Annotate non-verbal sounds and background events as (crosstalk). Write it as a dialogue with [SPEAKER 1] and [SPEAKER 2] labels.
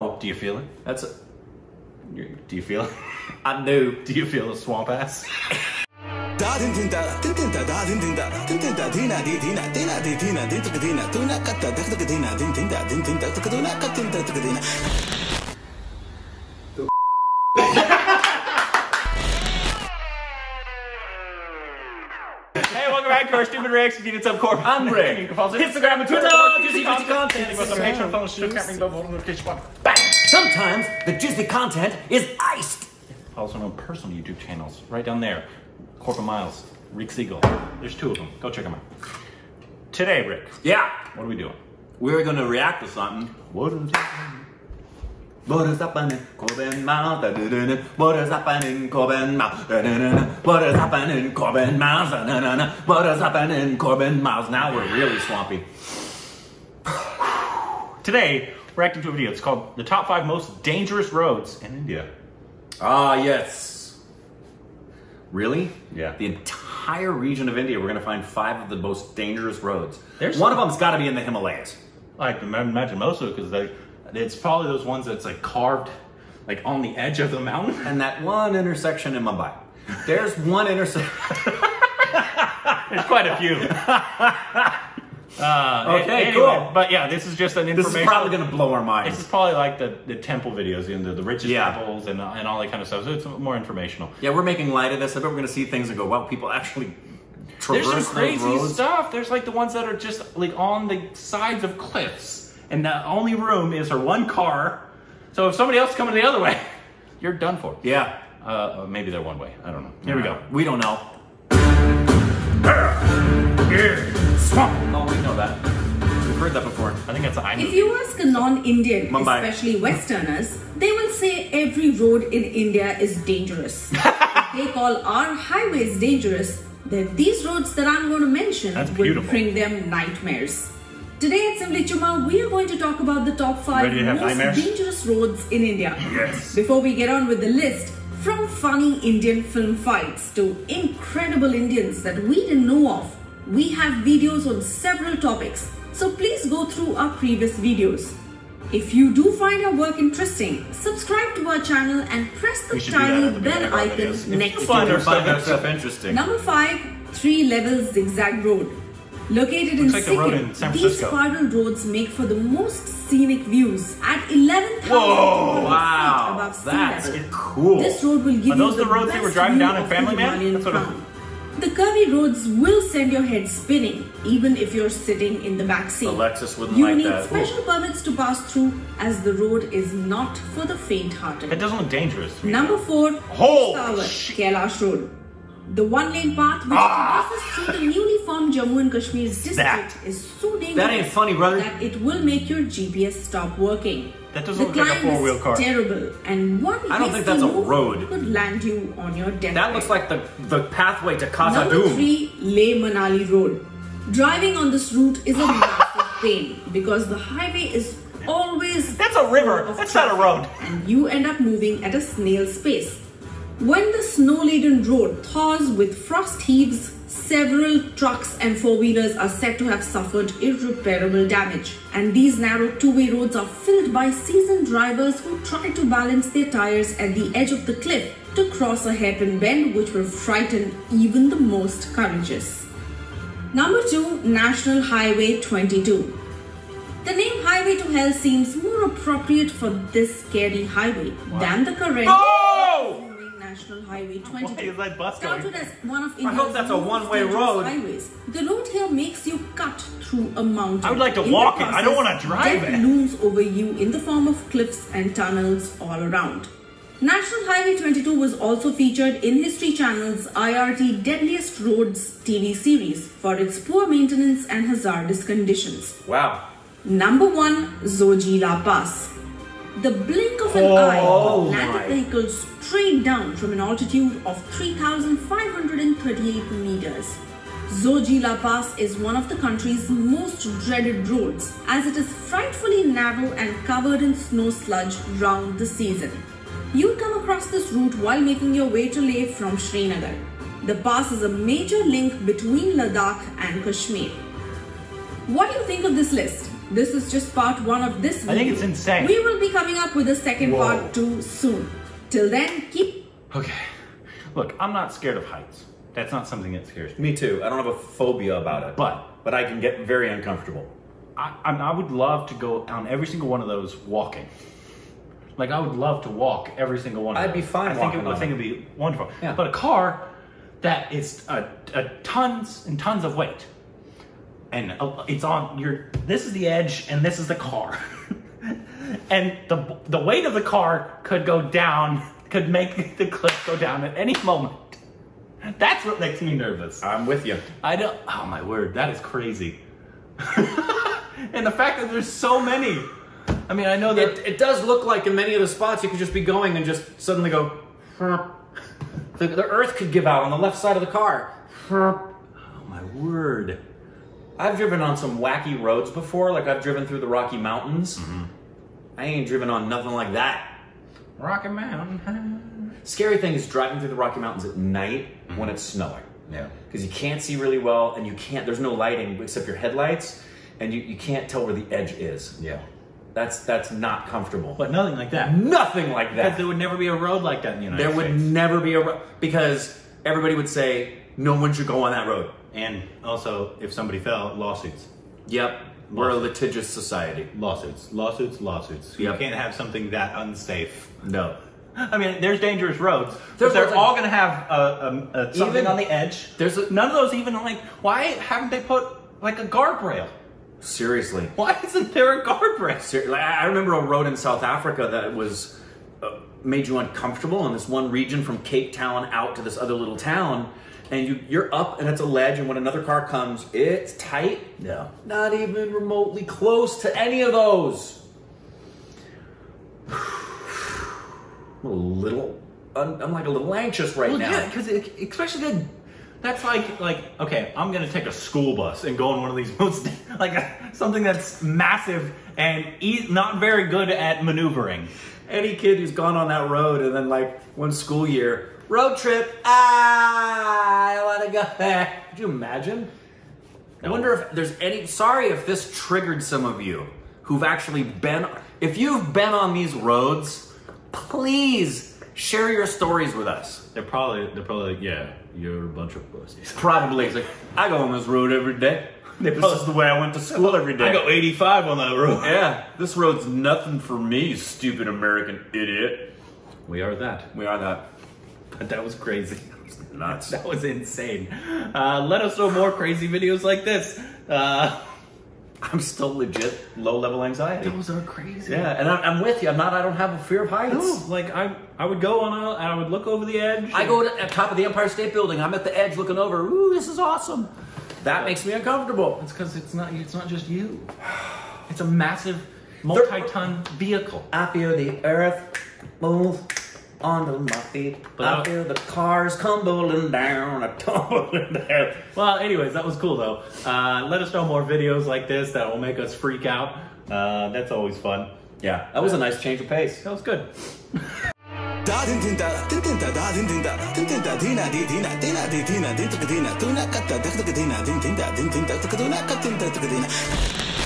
[SPEAKER 1] Oh, do you feel it?
[SPEAKER 2] That's a,
[SPEAKER 1] Do you feel it?
[SPEAKER 2] I knew. (laughs)
[SPEAKER 1] Do you feel the swamp ass?
[SPEAKER 3] Da din din da din din da da din din da din din da dina di dina dina di dina din tuk dina tuna katta dak tuk dina din din da din din da tuk tuna katta tuk dina.
[SPEAKER 1] Hey, welcome back to our stupid reactions. You did some core.
[SPEAKER 2] I'm (laughs) Rick.
[SPEAKER 1] You can follow us on Instagram and Twitter.
[SPEAKER 2] Twitter,
[SPEAKER 1] Juicy
[SPEAKER 2] juicy
[SPEAKER 1] content.
[SPEAKER 2] content.
[SPEAKER 1] You can follow us on Patreon, follow us, subscribe, ring the bell, notification button. Bang!
[SPEAKER 2] Sometimes the juicy content is iced.
[SPEAKER 1] Follow us on our personal YouTube channels right down there. Korbin Miles, Rick Segall. There's two of them. Go check them out. Today, Rick,
[SPEAKER 2] Yeah,
[SPEAKER 1] what are we doing?
[SPEAKER 2] we're gonna react to something.
[SPEAKER 1] What is happening?
[SPEAKER 2] What is happening, Korbin Miles? What is happening, Korbin Miles? What is happening, Korbin Miles? What is happening, Korbin Miles? Now we're really swampy. (sighs)
[SPEAKER 1] Today, we're reacting to a video. It's called The Top 5 Most Dangerous Roads in India.
[SPEAKER 2] Ah, yes. Really?
[SPEAKER 1] Yeah.
[SPEAKER 2] The entire region of India, we're gonna find five of the most dangerous roads.
[SPEAKER 1] There's-
[SPEAKER 2] one of them's got to be in the Himalayas.
[SPEAKER 1] I can imagine most of it because they, it's probably those ones that's like carved like on the edge of the mountain. (laughs)
[SPEAKER 2] And that one intersection in Mumbai. There's one intersection. (laughs)
[SPEAKER 1] There's quite a few. (laughs) Uh,
[SPEAKER 2] Okay,
[SPEAKER 1] anyway,
[SPEAKER 2] cool.
[SPEAKER 1] But yeah, this is just an information.
[SPEAKER 2] this is probably gonna blow our minds.
[SPEAKER 1] This is probably like the, the temple videos, you know, the, the richest
[SPEAKER 2] Yeah.
[SPEAKER 1] temples and, uh, and all that kind of stuff. So it's more informational.
[SPEAKER 2] Yeah, we're making light of this. I bet we're gonna see things and go, wow, people actually traverse
[SPEAKER 1] There's some crazy
[SPEAKER 2] roads.
[SPEAKER 1] stuff. There's like the ones that are just like on the sides of cliffs, and the only room is for one car. So if somebody else is coming the other way, (laughs) you're done for.
[SPEAKER 2] Yeah.
[SPEAKER 1] Uh, uh, maybe they're one way. I don't know. Here we go.
[SPEAKER 2] We don't know. (laughs)
[SPEAKER 1] Swamp.
[SPEAKER 2] Oh, we know that. We've heard that before.
[SPEAKER 1] I think that's
[SPEAKER 4] If you ask a non-Indian,
[SPEAKER 2] Mumbai.
[SPEAKER 4] especially Westerners, they will say every road in India is dangerous. (laughs) they call our highways dangerous, then these roads that I'm going to mention
[SPEAKER 1] That's beautiful.
[SPEAKER 4] bring them nightmares. Today at Simply Chuma, we are going to talk about the top five
[SPEAKER 1] to
[SPEAKER 4] most
[SPEAKER 1] nightmares?
[SPEAKER 4] dangerous roads in India.
[SPEAKER 1] Yes.
[SPEAKER 4] Before we get on with the list, from funny Indian film fights to incredible Indians that we didn't know of, we have videos on several topics. So please go through our previous videos. If you do find our work interesting, subscribe to our channel and press the
[SPEAKER 1] We should do that
[SPEAKER 4] tiny
[SPEAKER 1] the
[SPEAKER 4] bell icon
[SPEAKER 1] videos. If you
[SPEAKER 4] next
[SPEAKER 1] find
[SPEAKER 4] to
[SPEAKER 1] our
[SPEAKER 2] Find that stuff interesting.
[SPEAKER 4] Number five, three level zigzag road. Located in
[SPEAKER 1] Looks like
[SPEAKER 4] Sikkim,
[SPEAKER 1] in
[SPEAKER 4] these spiral roads make for the most scenic views at 11,000
[SPEAKER 1] Whoa,
[SPEAKER 2] Wow,
[SPEAKER 4] above sea
[SPEAKER 2] that's
[SPEAKER 4] level.
[SPEAKER 2] cool.
[SPEAKER 4] This road will give
[SPEAKER 1] Are those
[SPEAKER 4] you
[SPEAKER 1] the roads they
[SPEAKER 4] best
[SPEAKER 1] were driving down in
[SPEAKER 4] the
[SPEAKER 1] Family Man? That's what.
[SPEAKER 4] The curvy roads will send your head spinning, even if you're sitting in the back seat.
[SPEAKER 2] Alexis wouldn't
[SPEAKER 4] you
[SPEAKER 2] like
[SPEAKER 4] need
[SPEAKER 2] that.
[SPEAKER 4] special permits to pass through, as the road is not for the faint-hearted.
[SPEAKER 1] That doesn't look dangerous.
[SPEAKER 4] Number four,
[SPEAKER 1] Holy.
[SPEAKER 4] Kailash Road. The one-lane path which
[SPEAKER 1] Ah.
[SPEAKER 4] passes through the newly formed Jammu and Kashmir district
[SPEAKER 1] That.
[SPEAKER 4] is so dangerous
[SPEAKER 2] That ain't funny, brother.
[SPEAKER 4] that it will make your GPS stop working.
[SPEAKER 1] That doesn't
[SPEAKER 4] the
[SPEAKER 1] look like a four-wheel car.
[SPEAKER 4] terrible, and one
[SPEAKER 2] I don't think that's a road.
[SPEAKER 4] could land you on your death.
[SPEAKER 2] That looks like the, the pathway to
[SPEAKER 4] Number
[SPEAKER 2] Khazad-dûm.
[SPEAKER 4] three, Leh Manali Road. Driving on this route is a (laughs) massive pain because the highway is always
[SPEAKER 1] That's a river. That's not a road.
[SPEAKER 4] and you end up moving at a snail's pace. When the snow-laden road thaws with frost heaves, several trucks and four-wheelers are said to have suffered irreparable damage. And these narrow two-way roads are filled by seasoned drivers who try to balance their tires at the edge of the cliff to cross a hairpin bend which will frighten even the most courageous. Number 2, National Highway 22. The name Highway to Hell seems more appropriate for this scary highway than the current.
[SPEAKER 1] Oh!
[SPEAKER 4] National Highway 22.
[SPEAKER 1] Why is that bus
[SPEAKER 4] as one of
[SPEAKER 2] I hope that's a one-way road.
[SPEAKER 4] highways. The road here makes you cut through a mountain.
[SPEAKER 1] I would like to
[SPEAKER 4] In
[SPEAKER 1] walk it. I don't wanna drive
[SPEAKER 4] death
[SPEAKER 1] it.
[SPEAKER 4] looms over you in the form of cliffs and tunnels all around. National Highway 22 was also featured in History Channel's IRT Deadliest Roads TV series for its poor maintenance and hazardous conditions.
[SPEAKER 2] Wow.
[SPEAKER 4] Number one, Zojila Pass. The blink of an
[SPEAKER 2] Oh
[SPEAKER 4] eye will
[SPEAKER 2] my.
[SPEAKER 4] land vehicle straight down from an altitude of 3,538 meters. Zojila Pass is one of the country's most dreaded roads as it is frightfully narrow and covered in snow sludge round the season. You'll come across this route while making your way to Leh from Srinagar. The pass is a major link between Ladakh and Kashmir. What do you think of this list? This is just part one of this video.
[SPEAKER 1] I think it's insane.
[SPEAKER 4] We will be coming up with a second
[SPEAKER 2] Whoa.
[SPEAKER 4] part too soon. Till then, keep
[SPEAKER 1] Okay. Look, I'm not scared of heights. That's not something that scares me.
[SPEAKER 2] Me too. I don't have a phobia about it.
[SPEAKER 1] But-
[SPEAKER 2] but I can get very uncomfortable.
[SPEAKER 1] I, I, I would love to go on every single one of those walking. Like I would love to walk every single one. Of
[SPEAKER 2] I'd
[SPEAKER 1] those.
[SPEAKER 2] be fine
[SPEAKER 1] I think
[SPEAKER 2] walking
[SPEAKER 1] it, I think it'd be wonderful.
[SPEAKER 2] Yeah.
[SPEAKER 1] But a car that is a, a tons and tons of weight, and uh, it's on your. This is the edge, and this is the car, (laughs) and the the weight of the car could go down, could make the cliff go down at any moment. That's what makes me nervous.
[SPEAKER 2] I'm with you.
[SPEAKER 1] I don't. Oh my word, that is crazy. (laughs) and the fact that there's so many. I mean, I know that.
[SPEAKER 2] It, it does look like in many of the spots you could just be going and just suddenly go. (laughs) The, the earth could give out on the left side of the car.
[SPEAKER 1] Oh my word.
[SPEAKER 2] I've driven on some wacky roads before, like I've driven through the Rocky Mountains. Mm-hmm. I ain't driven on nothing like that.
[SPEAKER 1] Rocky Mountain.
[SPEAKER 2] Scary thing is driving through the Rocky Mountains at night mm-hmm. when it's snowing.
[SPEAKER 1] Yeah.
[SPEAKER 2] Because you can't see really well and you can't, there's no lighting except your headlights and you, you can't tell where the edge is.
[SPEAKER 1] Yeah.
[SPEAKER 2] That's that's not comfortable.
[SPEAKER 1] But nothing like that.
[SPEAKER 2] nothing like that.
[SPEAKER 1] Because there would never be a road like that in the United States.
[SPEAKER 2] There would never be a ro- because everybody would say no one should go on that road.
[SPEAKER 1] And also, if somebody fell, lawsuits.
[SPEAKER 2] Yep, we're a litigious society.
[SPEAKER 1] Lawsuits. Lawsuits. Lawsuits. You can't have something that unsafe.
[SPEAKER 2] No,
[SPEAKER 1] I mean, there's dangerous roads.
[SPEAKER 2] There's
[SPEAKER 1] but they're all going to have uh, um, uh, something
[SPEAKER 2] Even-
[SPEAKER 1] on the edge.
[SPEAKER 2] there's a-
[SPEAKER 1] none of those even like. Why haven't they put like a guardrail?
[SPEAKER 2] seriously.
[SPEAKER 1] Why isn't there a guardrail?
[SPEAKER 2] Ser- I remember a road in South Africa that was uh, made you uncomfortable in this one region from Cape Town out to this other little town, and you you're up and it's a ledge, and when another car comes, it's tight.
[SPEAKER 1] Yeah.
[SPEAKER 2] Not even remotely close to any of those. (sighs) I'm a little, I'm, I'm like a little anxious right
[SPEAKER 1] Well,
[SPEAKER 2] now.
[SPEAKER 1] yeah, because especially then, that's like like okay, I'm gonna take a school bus and go on one of these (laughs) boats, like something that's massive and e- not very good at maneuvering.
[SPEAKER 2] Any kid who's gone on that road and then like one school year road trip, ah, I want to go there. Could you imagine? I wonder if there's any. Sorry if this triggered some of you who've actually been. If you've been on these roads, please share your stories with us.
[SPEAKER 1] They're probably they're probably like, yeah, you're a bunch of pussies.
[SPEAKER 2] Probably it's like I go on this road every day. (laughs) This is the way I went to school every day.
[SPEAKER 1] I go 85 on that road. (laughs)
[SPEAKER 2] Yeah, this road's nothing for me, you stupid American idiot.
[SPEAKER 1] We are that.
[SPEAKER 2] We are that. (laughs)
[SPEAKER 1] That was crazy.
[SPEAKER 2] Nuts.
[SPEAKER 1] That was insane. Uh, let us know more crazy videos like this. Uh,
[SPEAKER 2] I'm still legit low level anxiety.
[SPEAKER 1] those are crazy.
[SPEAKER 2] Yeah, and I'm, I'm with you. I'm not. I don't have a fear of heights.
[SPEAKER 1] No, like I, I would go on a, and I would look over the edge.
[SPEAKER 2] I go to the top of the Empire State Building. I'm at the edge looking over. Ooh, this is awesome. That makes me uncomfortable.
[SPEAKER 1] It's because it's not. It's not just you. It's a massive, multi-ton vehicle.
[SPEAKER 2] I feel the earth move under my feet.
[SPEAKER 1] But
[SPEAKER 2] I
[SPEAKER 1] I-
[SPEAKER 2] feel the cars tumbling down, a tumbling down.
[SPEAKER 1] Well, anyways, that was cool though. Uh, let us know more videos like this that will make us freak out. Uh, that's always fun.
[SPEAKER 2] Yeah, that was a nice change of pace.
[SPEAKER 1] That was good. (laughs) (laughs)